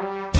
Bye.